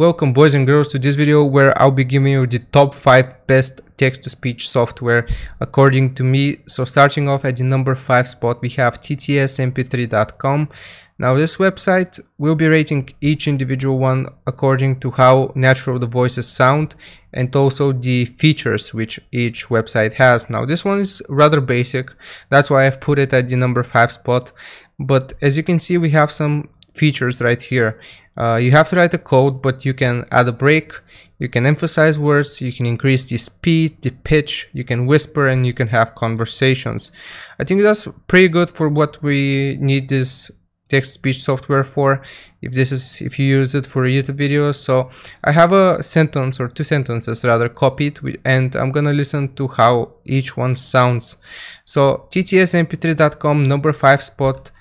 Welcome boys and girls to this video where I'll be giving you the top 5 best text-to-speech software according to me. So starting off at the number 5 spot we have ttsmp3.com. Now this website will be rating each individual one according to how natural the voices sound and also the features which each website has. Now this one is rather basic, that's why I've put it at the number 5 spot. But as you can see we have some features right here. Uh, you have to write a code, but you can add a break, you can emphasize words, you can increase the speed, the pitch, you can whisper, and you can have conversations. I think that's pretty good for what we need this text speech software for if this is if you use it for youtube videos. So i have a sentence or two sentences rather copied and i'm gonna listen to how each one sounds. So ttsmp3.com number five spot.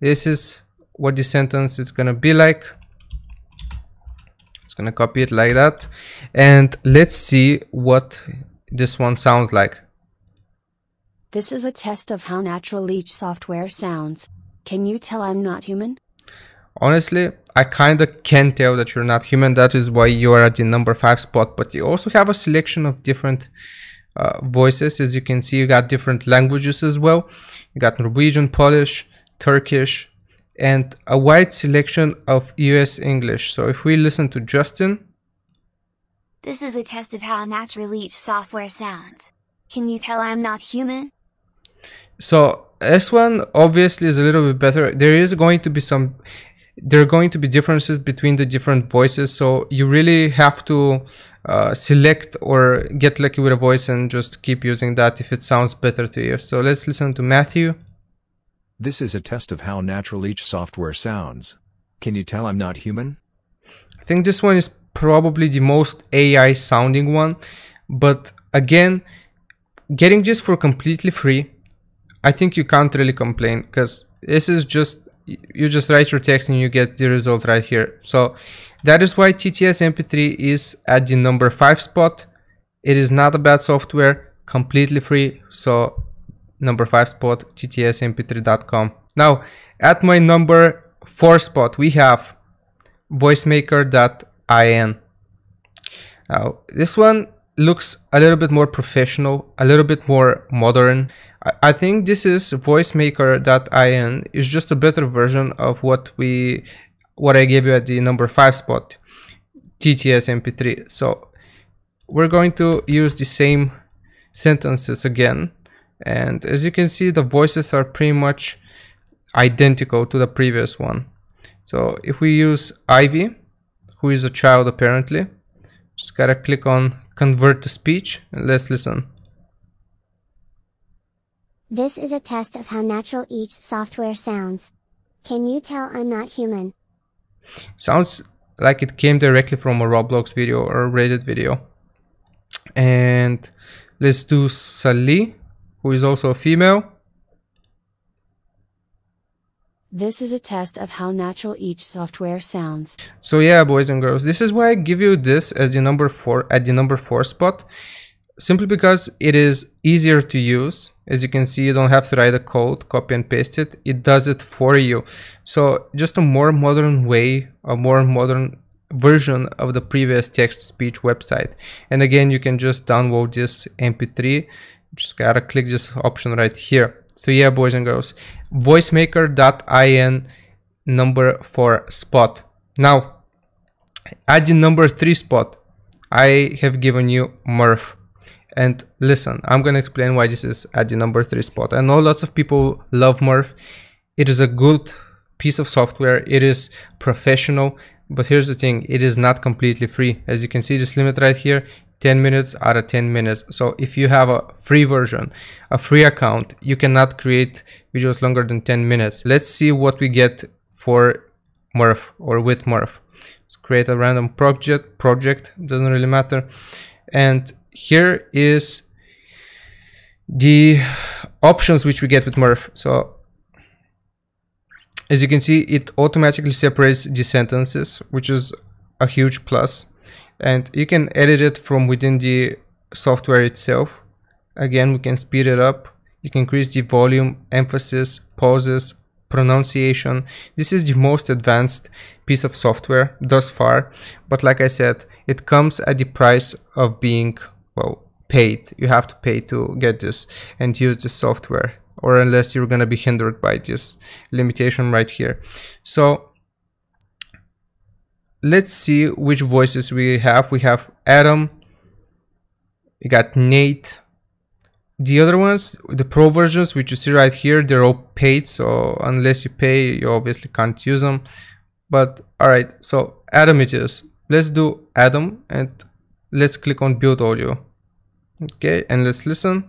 This is what the sentence is gonna be like. It's gonna copy it like that. And let's see what this one sounds like. This is a test of how natural leech software sounds. Can you tell I'm not human? Honestly, I kinda can tell that you're not human. That is why you are at the number 5 spot. But you also have a selection of different uh, voices. As you can see, you got different languages as well. You got Norwegian, Polish, Turkish, and a wide selection of US English. So if we listen to Justin. This is a test of how natural each software sounds. Can you tell I'm not human? So this one obviously is a little bit better. There is going to be some there are going to be differences between the different voices so you really have to uh, select or get lucky with a voice and just keep using that if it sounds better to you so let's listen to matthew this is a test of how natural each software sounds. Can you tell I'm not human? I think this one is probably the most AI sounding one, but again, getting this for completely free, I think you can't really complain because this is just, you just write your text and you get the result right here. So that is why TTS MP3 is at the number 5 spot. It is not a bad software, completely free, so number 5 spot ttsmp3.com. Now at my number 4 spot we have voicemaker.in. Now this one looks a little bit more professional, a little bit more modern. I, think this is voicemaker.in is just a better version of what we what I gave you at the number 5 spot TTS MP3. So we're going to use the same sentences again and as you can see the voices are pretty much identical to the previous one. So if we use Ivy who is a child apparently just gotta click on convert to speech and let's listen. This is a test of how natural each software sounds. Can you tell I'm not human? Sounds like it came directly from a Roblox video or a Reddit video. And let's do Sally who is also a female. This is a test of how natural each software sounds. So yeah, boys and girls, this is why I give you this as the number 4 at the number 4 spot. Simply because it is easier to use. As you can see, you don't have to write a code, copy and paste it. It does it for you. So just a more modern way, a more modern version of the previous text-to-speech website. And again, you can just download this mp3 just gotta click this option right here. So yeah boys and girls voicemaker.in number four spot. Now at the number three spot. I have given you murf. And listen i'm gonna explain why this is at the number three spot. I know lots of people love murf. It is a good piece of software. It is professional. But here's the thing it is not completely free. As you can see this limit right here 10 minutes out of 10 minutes. So if you have a free version a free account you cannot create videos longer than 10 minutes. Let's see what we get for Murf or with Murf. Let's create a random project project doesn't really matter. And here is the options which we get with Murf. So as you can see it automatically separates the sentences which is a huge plus and you can edit it from within the software itself again we can speed it up you can increase the volume emphasis pauses pronunciation. This is the most advanced piece of software thus far, but like I said, it comes at the price of being, well, paid. You have to pay to get this and use this software, or unless you're gonna be hindered by this limitation right here. So let's see which voices we have. We have Adam, we got Nate, the other ones the pro versions which you see right here they're all paid so unless you pay you obviously can't use them but all right so adam it is let's do adam and let's click on build audio okay and let's listen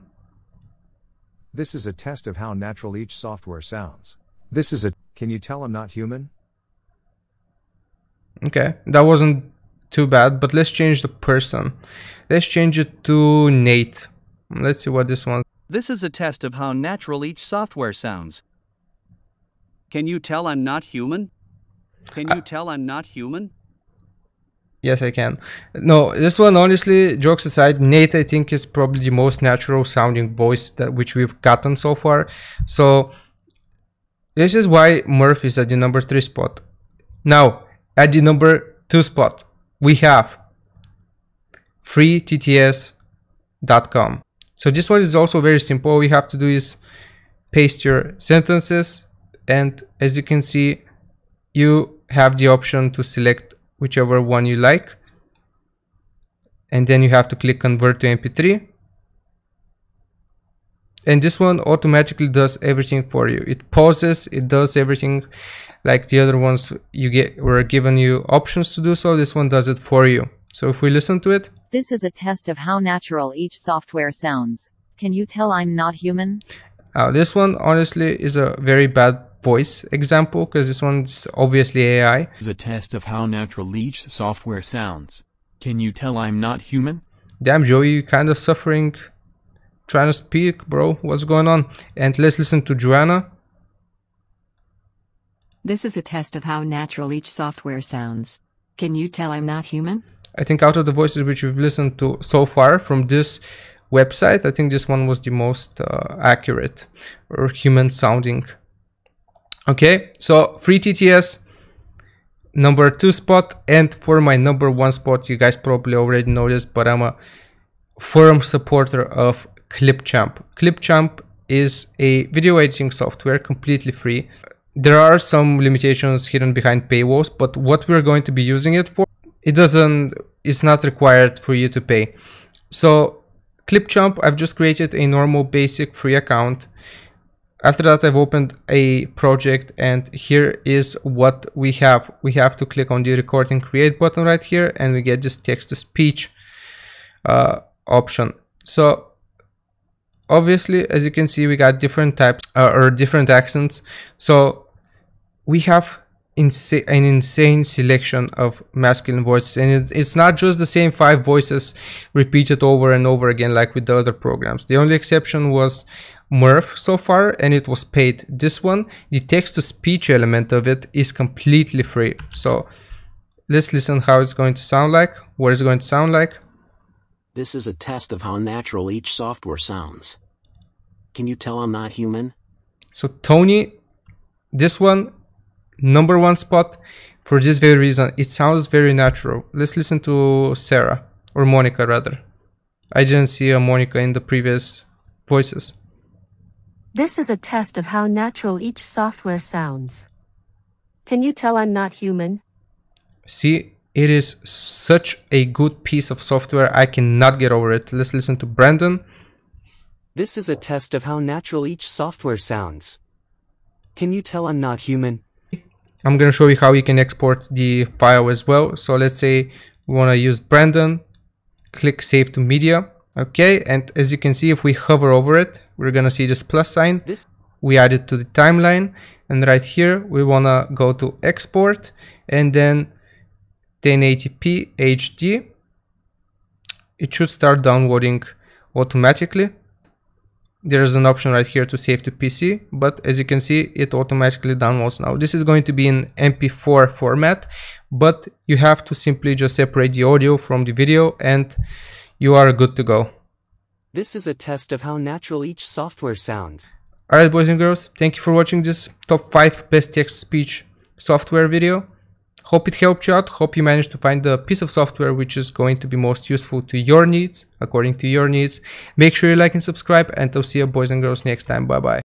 This is a test of how natural each software sounds. This is a. Can you tell I'm not human? Okay that wasn't too bad but let's change the person let's change it to nate let's see what this one This is a test of how natural each software sounds. Can you tell I'm not human? Can you uh, tell I'm not human? Yes, I can. No, this one honestly, jokes aside, Nate I think is probably the most natural sounding voice that which we've gotten so far. So this is why Murf is at the number three spot. Now, at the number two spot, we have freetts.com. So this one is also very simple. All you have to do is paste your sentences and as you can see, you have the option to select whichever one you like and then you have to click convert to mp3 and this one automatically does everything for you it pauses it does everything like the other ones you get were given you options to do so this one does it for you so if we listen to it This is a test of how natural each software sounds. Can you tell I'm not human? uh, this one honestly is a very bad voice example because this one's obviously ai is a test of how natural each software sounds. Can you tell I'm not human? damn joey you kind of suffering trying to speak bro what's going on and let's listen to joanna This is a test of how natural each software sounds. Can you tell I'm not human? I think out of the voices which we've listened to so far from this website, I think this one was the most uh, accurate or human sounding. Okay, so free TTS number two spot, and for my number one spot, you guys probably already know this, but I'm a firm supporter of Clipchamp. Clipchamp is a video editing software completely free. There are some limitations hidden behind paywalls, but what we're going to be using it for it doesn't it's not required for you to pay so clipchamp i've just created a normal basic free account after that i've opened a project and here is what we have we have to click on the record and create button right here and we get this text to speech uh, option so obviously as you can see we got different types uh, or different accents. So we have an insane selection of masculine voices and it, it's not just the same five voices repeated over and over again like with the other programs. The only exception was murf so far and it was paid. This one the text to speech element of it is completely free. So let's listen how it's going to sound like what it's going to sound like This is a test of how natural each software sounds. Can you tell I'm not human? So Tony, this one, number one spot for this very reason. It sounds very natural. Let's listen to Sarah or Monica rather. I didn't see a Monica in the previous voices. This is a test of how natural each software sounds. Can you tell I'm not human? See, it is such a good piece of software. I cannot get over it. Let's listen to Brandon. This is a test of how natural each software sounds. Can you tell I'm not human? I'm going to show you how you can export the file as well. So let's say we want to use Brandon, click save to media. Okay, and as you can see, if we hover over it, we're going to see this plus sign. This we add it to the timeline and right here we want to go to export and then 1080p HD. It should start downloading automatically there's an option right here to save to PC, but as you can see, it automatically downloads now. This is going to be in MP4 format, but you have to simply just separate the audio from the video and you are good to go. This is a test of how natural each software sounds. Alright boys and girls, thank you for watching this top 5 best text-to-speech software video. Hope it helped you out, hope you managed to find the piece of software which is going to be most useful to your needs, according to your needs. Make sure you like and subscribe and I'll see you boys and girls next time, bye bye.